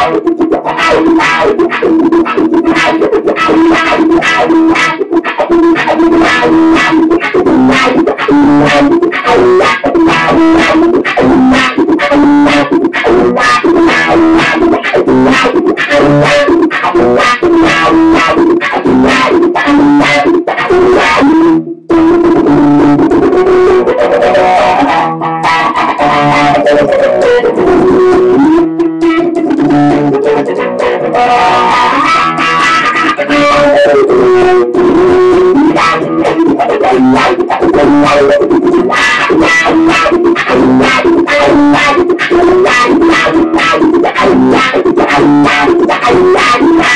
Wow. I'm